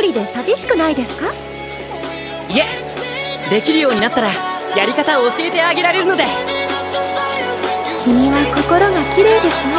人で寂しくないですか？いえできるようになったらやり方を教えてあげられるので。君は心が綺麗ですね。